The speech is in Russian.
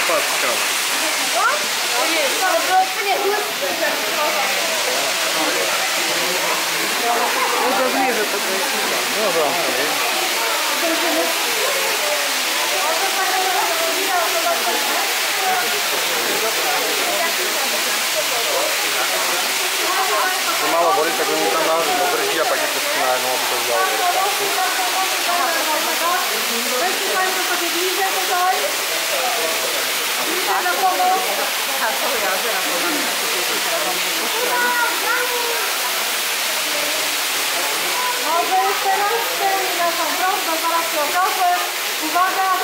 запаска. Можно ближе подойти. Ну да. Мало болит, как не там надо, но друзья погибли с на одного показала. Uwaga!